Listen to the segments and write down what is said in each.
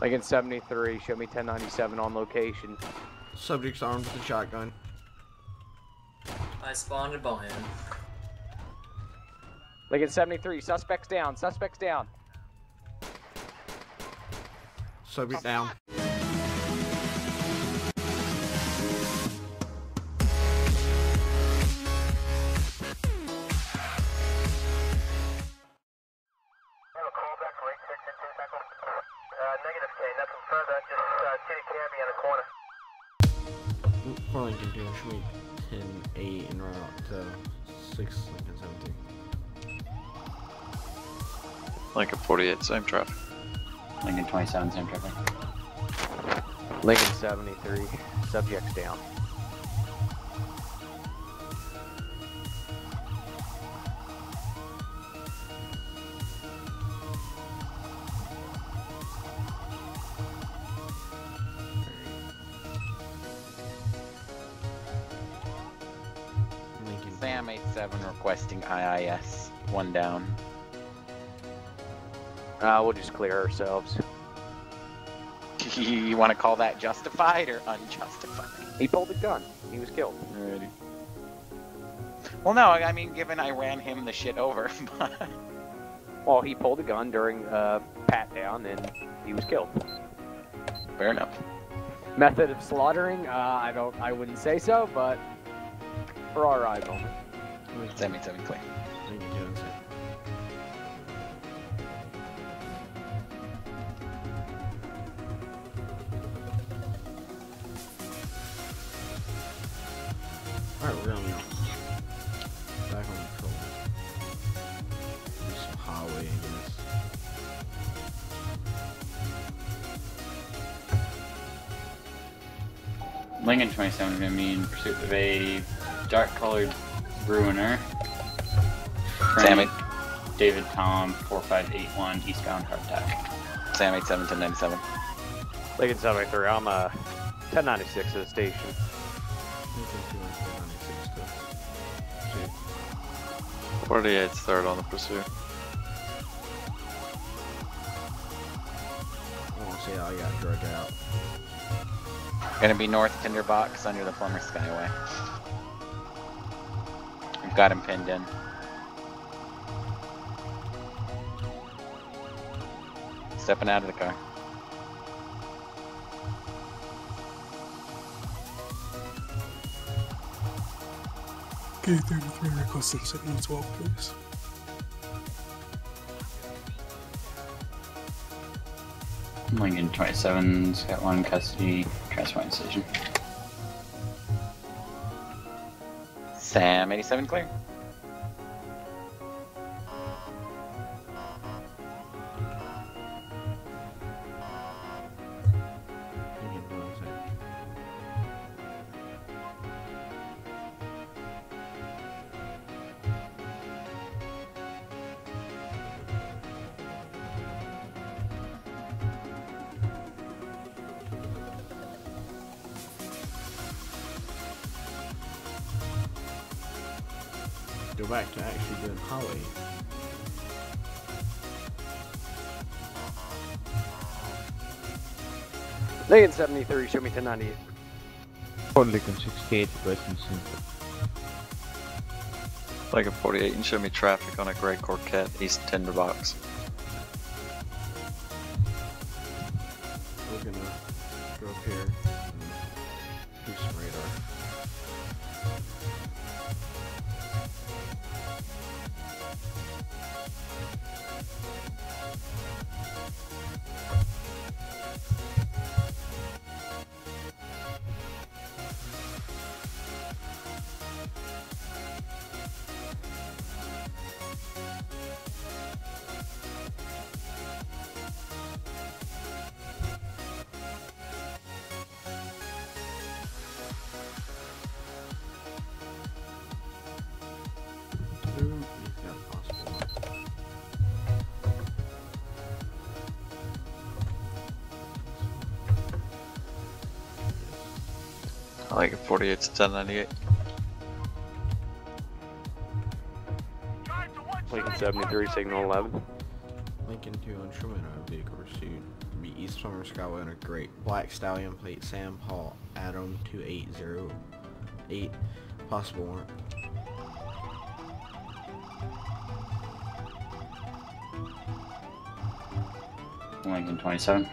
Lincoln 73, show me 1097 on location. Subject's armed with a shotgun. I spawned a bomb. Lincoln 73, suspects down, suspects down. Subject down. Lincoln 48, same traffic. Lincoln 27, same traffic. Lincoln 73, subjects down. Lincoln. Sam 87 requesting IIS. One down. Uh, we'll just clear ourselves. you want to call that justified or unjustified? He pulled a gun. He was killed. Alrighty. Well, no, I mean, given I ran him the shit over, but Well, he pulled a gun during uh, pat down and he was killed. fair enough. Method of slaughtering? Uh, I don't. I wouldn't say so, but for our eyes only. Lincoln, Sam Lincoln 27 is going to be in pursuit of a dark colored Bruiner. Sammy. David Tom 4581 eastbound hard attack. Sam 87 to 97. Lincoln 73, I'm uh, 1096 at the station. Lincoln 2 and 496 to shoot. 48's third on the pursuit. I want to see how I got drug out. Gonna be North Tinderbox under the former Skyway. We've got him pinned in. Stepping out of the car. K33 requesting signal 12, please. Lincoln 27's got one custody, transport decision. Sam 87 clear. Go back to actually doing highway. Lincoln 73, show me 1098. Lincoln 68 Western Center. Lincoln 48, you can show me traffic on a gray Corvette, east Tinderbox. We're I like 48 to 1098. Lincoln 73, signal 11. Lincoln 2 on Truman, vehicle pursuit. Be East Summer Skyway on a great black stallion plate, Sam Paul, Adam 2808. Possible warrant. Lincoln 27.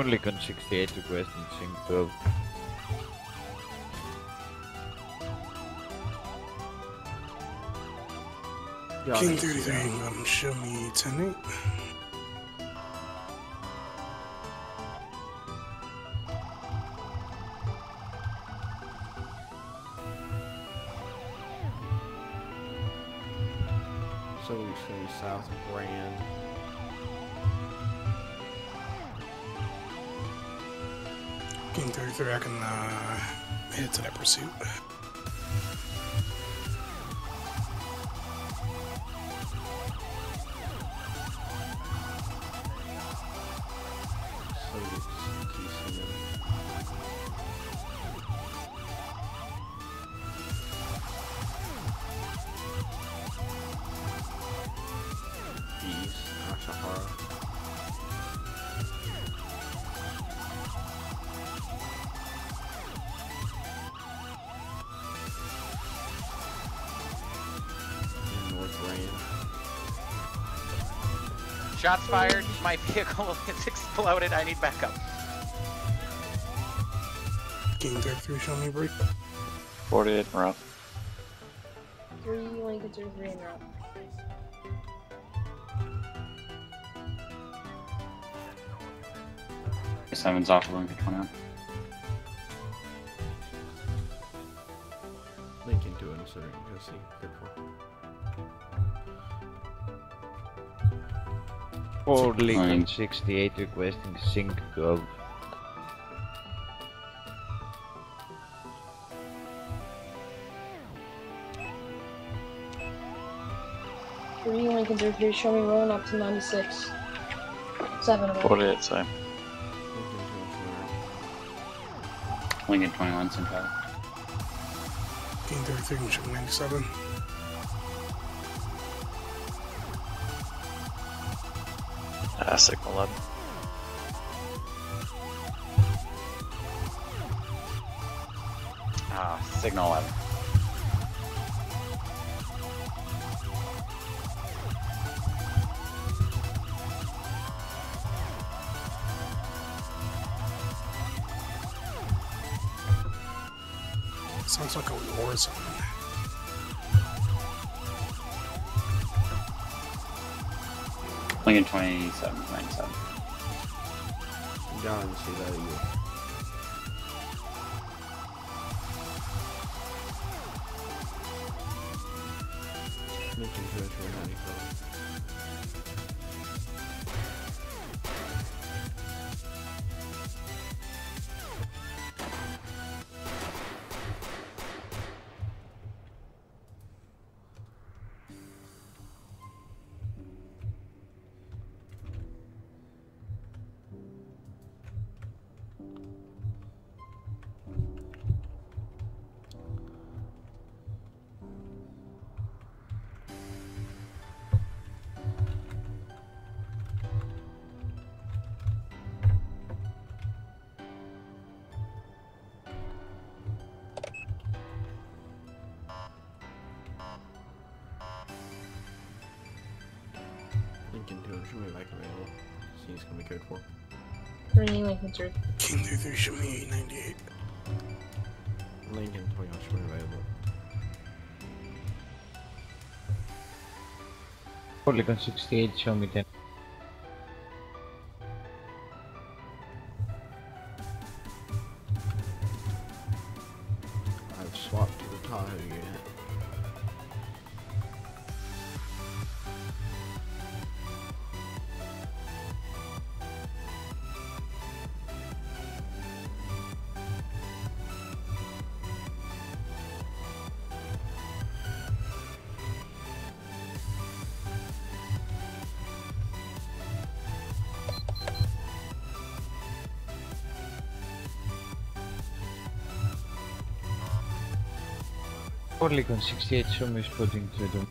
Only con 68 requesting sync 12. Yeah, King that's- 33, um, show me 10 8. So we say South Brand. King 33, I can uh, head to that pursuit. Shots fired. My vehicle is exploded. I need backup. Game back three, show me a break. 48 in a row. Three, you only get to three in a row. Seven's off, we're get one out. Lincoln doing a certain, because 4 leaking, 68 requesting sync 12. Three Lincoln are here, show me rolling up to 96. Seven of them. 48, same. Lincoln 21, Centaur. King 33, show 97. Ah, signal 11. Ah, signal 11. Sounds like a war zone. Lincoln 27, 97. John, see that. Lincoln to it, should be back available. See, it's gonna be code 4. Three Lincoln through. King 33, show me 98. Lincoln 21 should be available. Only con 68 show me 10. I've swapped to the Tahoe unit. Polygon 68, show me spotting to the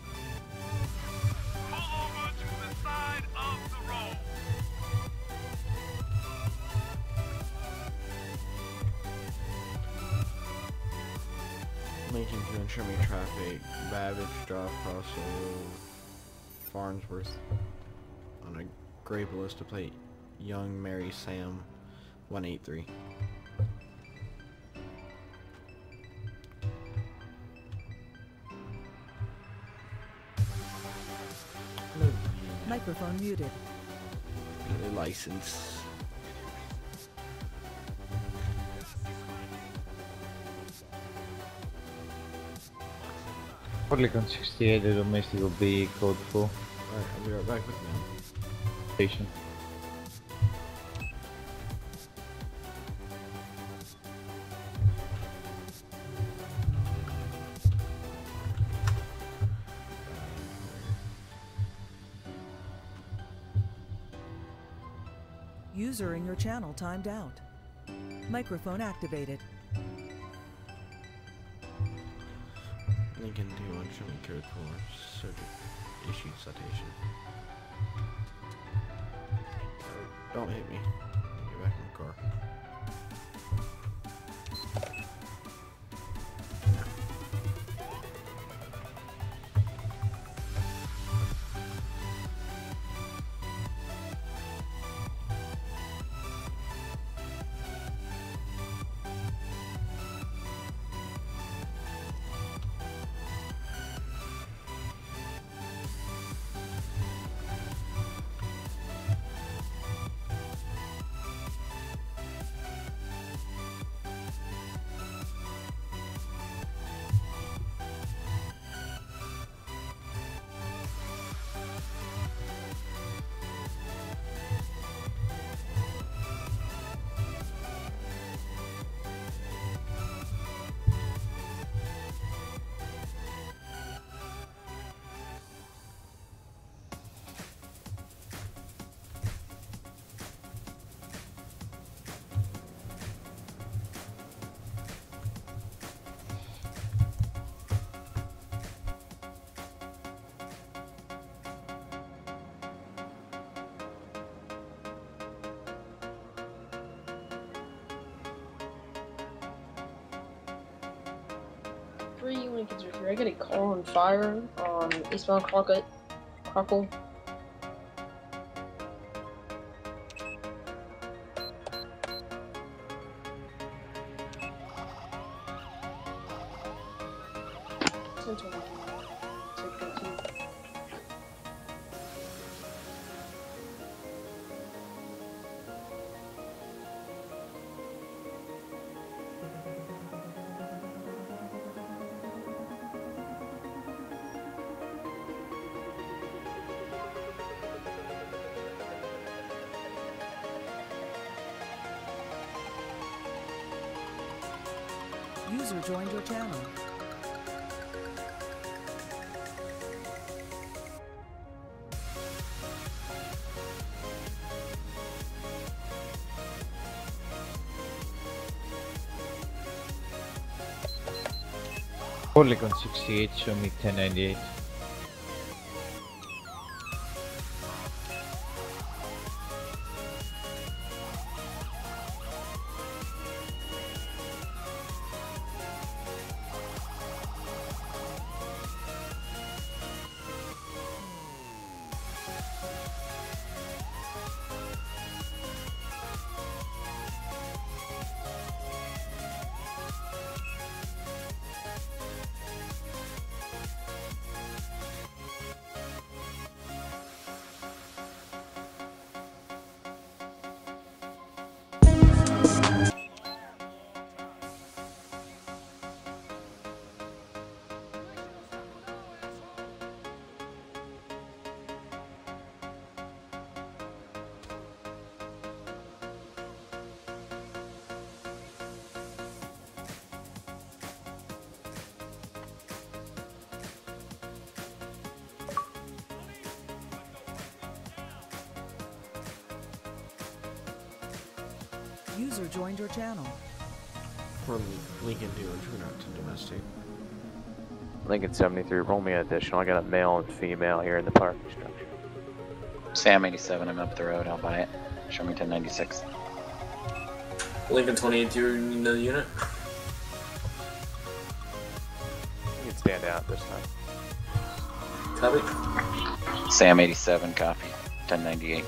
Lincoln to me traffic. Babbage drive across Farnsworth on a gray ballista plate. Young Mary Sam 183. Microphone muted. The license. Polygon 68, the domestic will be code 4 Alright, I'll be right back with you. station. User in your channel timed out. Microphone activated. Lincoln 2 on show me code 4. Subject issued citation. Don't hit me. Three Lincolns are here. I got a call on fire on eastbound Crockett. Crockle. Central. User joined your channel. Polygon 68, show me 1098. User joined your channel. For Lincoln 2 and tune out to domestic. Lincoln 73, roll me an additional. I got a male and female here in the parking structure. Sam 87, I'm up the road, I'll buy it. Show me 1096. Lincoln 28, do you need another unit? You can stand out this time. Copy. Sam 87, copy. 1098.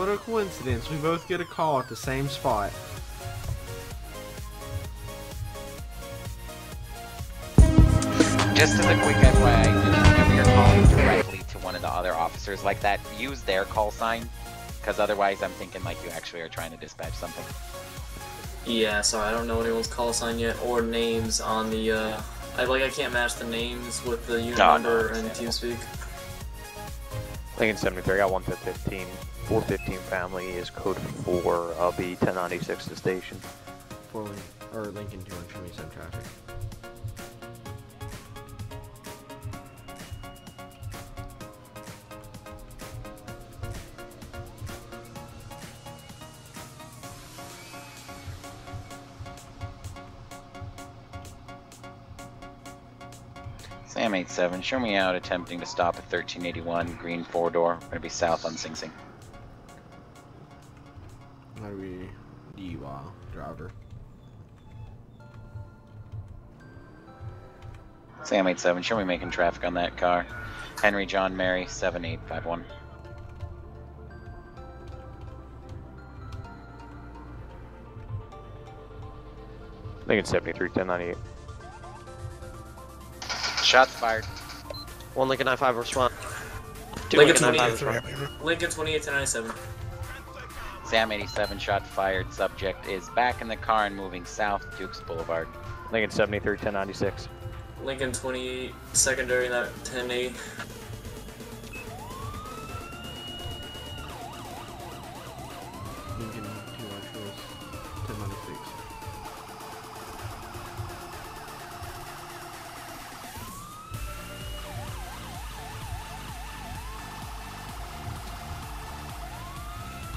What a coincidence. We both get a call at the same spot. Just as a quick FYI, whenever you're calling directly to one of the other officers like that, use their call sign. Because otherwise, I'm thinking like you actually are trying to dispatch something. Yeah, sorry, I don't know anyone's call sign yet or names on the. Uh, I like I can't match the names with the unit No, no, number and understandable. TeamSpeak. Lincoln 73, I got 1 to 15. 415 family is code 4. I'll be 1096 to station. Lin- or Lincoln 227 traffic. Sam 87, show me out attempting to stop at 1381, green four door. We're gonna be south on Sing Sing. How do we DUI driver? Sam 87, show me making traffic on that car. Henry John Mary 7851. Lincoln 73, 1098. Shots fired. One Lincoln 95 respond. Two Lincoln Lincoln 95 28, respond. Lincoln 28 to 97. Sam 87, shot fired. Subject is back in the car and moving south Dukes Boulevard. Lincoln 73, 1096. Lincoln 28, secondary, that 10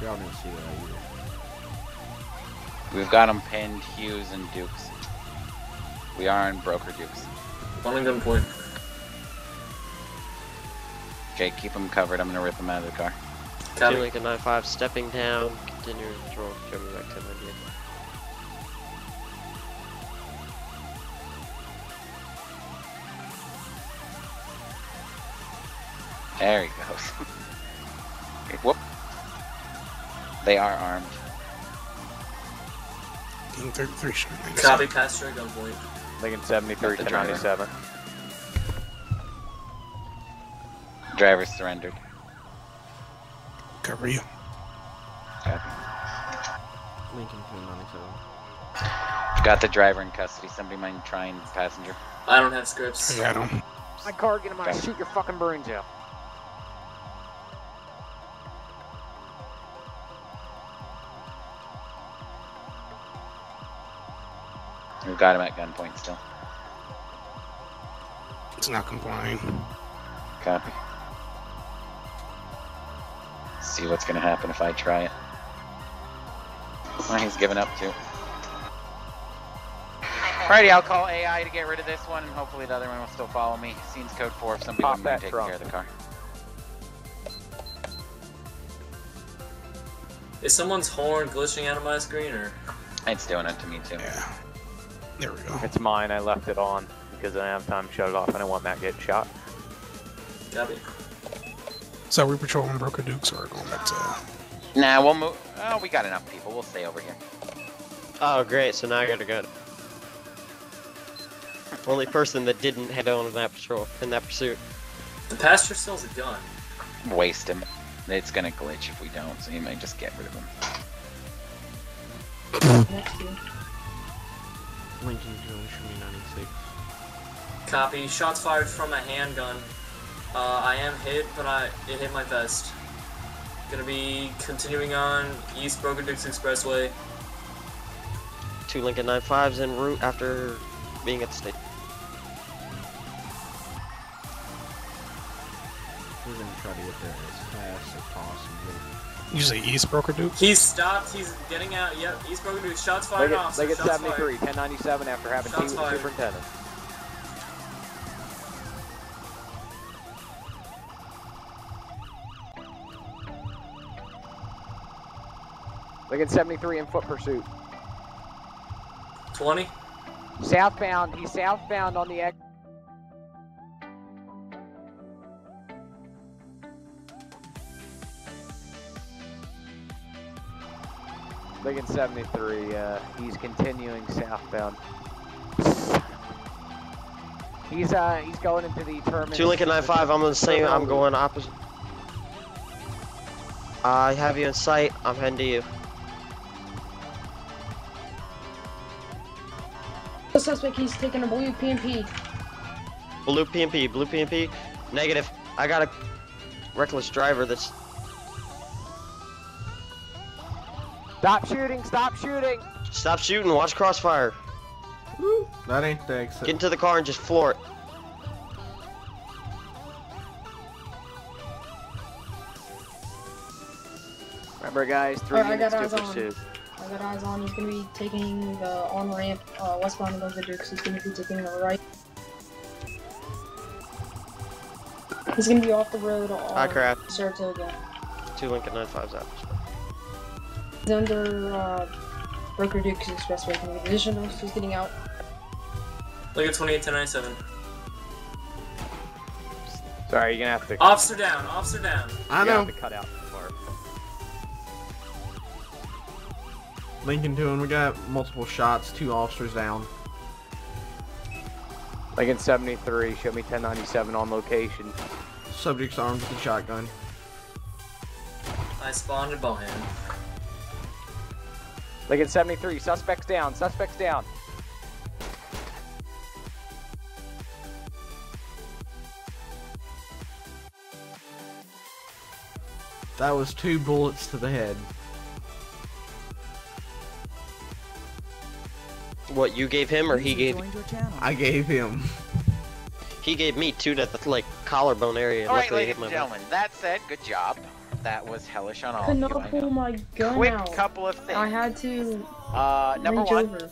Y'all didn't see that either. We've got them pinned, Hughes and Dukes. We are in Broker Dukes. One Lincoln point. Jake, keep them covered. I'm gonna rip them out of the car. Two Lincoln 95 stepping down. Continue control. Show me back to my idea. There he goes. Okay, Whoop. They are armed. King 33 short. Copy, passenger at gunpoint. Lincoln 73, Got the driver. Surrendered. Cover you. Copy. Lincoln 297. Got the driver in custody. Somebody mind trying passenger? I don't have scripts. I got him. My car, get in my shoot your fucking brains out. Got him at gunpoint still. It's not complying. Copy. See what's gonna happen if I try it. Oh, he's giving up too. Alrighty, I'll call AI to get rid of this one, and hopefully the other one will still follow me. Scene's code 4 if somebody Pop wouldn't mind that taking trunk. care of the car. Is someone's horn glitching out of my screen or? It's doing it to me too. Yeah. There we go. It's mine. I left it on because I didn't have time to shut it off. And I don't want Matt getting shot. Copy. So we patrolling Broker Dukes or going back to. Nah, we'll move. Oh, we got enough people. We'll stay over here. Oh, great. So now I gotta go. Only person that didn't head on in that patrol, in that pursuit. The pastor still has a gun. Waste him. It's gonna glitch if we don't, so you may just get rid of him. Next to you. Lincoln 296. Copy. Shots fired from a handgun. Uh, I am hit, but I it hit my vest. Gonna be continuing on East Broker Dukes Expressway. Two Lincoln 95s en route after being at the state. Say East Broker Duke? He's stopped. He's getting out. Yep. East Broken Dude. Shots They fired get, off. they get Shots 73, fired. 1097 after having Shots tea with the fired. superintendent. They get 73 in foot pursuit. 20. Southbound, he's southbound on the X. Lincoln 73, uh, he's continuing southbound. He's uh he's going into the terminus. Two Lincoln 95, I'm the same. I'm going opposite. I have you in sight. I'm heading to you. The suspect, he's taking a blue PMP. Blue PMP, blue PMP. Negative. I got a reckless driver that's. Stop shooting! Stop shooting! Stop shooting. Watch crossfire. That ain't the exit. Get into the car and just floor it. Remember, guys, three Alright, I got to eyes on. pursue. I got eyes on. He's gonna be taking the on ramp uh, westbound of the Dukes. He's gonna be taking the right. He's gonna be off the road on I crashed. Saratoga. Two Lincoln 95s out. He's under uh, Broker Duke's Expressway. Can you position us? He's getting out. Look at 28, 1097. Sorry, you're gonna have to. Officer down. Officer down. I you're know. have to cut out the. Lincoln 2, and we got multiple shots, two officers down. Lincoln 73, show me 1097 on location. Subject's armed with a shotgun. I spawned at Bohan. Lincoln 73, suspects down, suspects down. That was two bullets to the head. What you gave him, or he User gave joined your channel. I gave him. he gave me two to the like collarbone area. All right, ladies and gentlemen. That said, good job. That was hellish on all Could of you. I pull my gun Quick out. couple of things. I had to Uh, number one, over.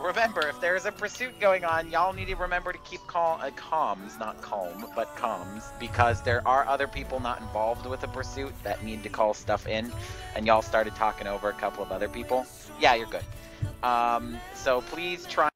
remember if there is a pursuit going on, y'all need to remember to keep cal- uh, comms, not calm, but comms, because there are other people not involved with the pursuit that need to call stuff in, and y'all started talking over a couple of other people. Yeah, you're good. Um, so please try.